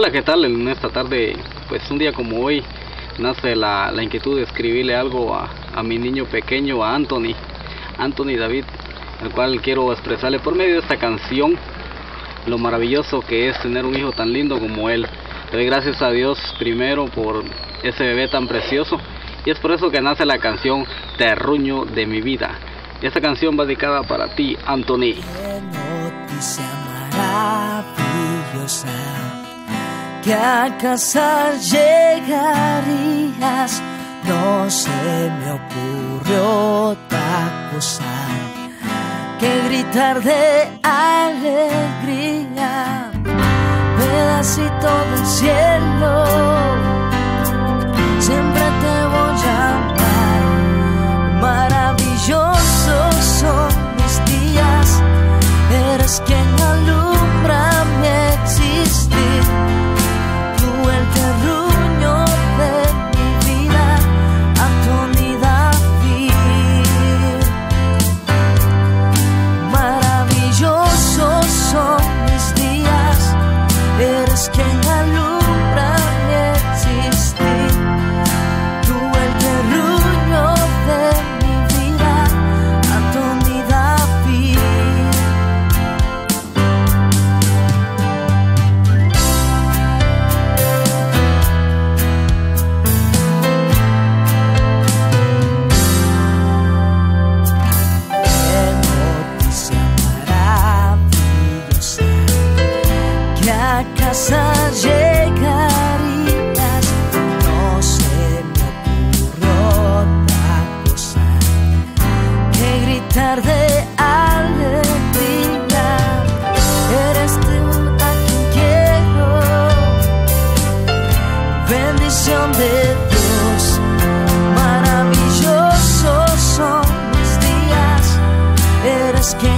Hola, ¿qué tal? En esta tarde, pues un día como hoy, nace la, inquietud de escribirle algo a, a, mi niño pequeño, a Anthony, Anthony David, el cual quiero expresarle por medio de esta canción lo maravilloso que es tener un hijo tan lindo como él. Le doy gracias a Dios primero por ese bebé tan precioso y es por eso que nace la canción Terruño de mi vida. Esta canción va dedicada para ti, Anthony. Que a casa llegarías, no se me ocurrió otra cosa que gritar de alegría, a casa llegarías. No se me ocurrió otra cosa que gritar de bendición de Dios. Maravillosos son mis días, eres quien.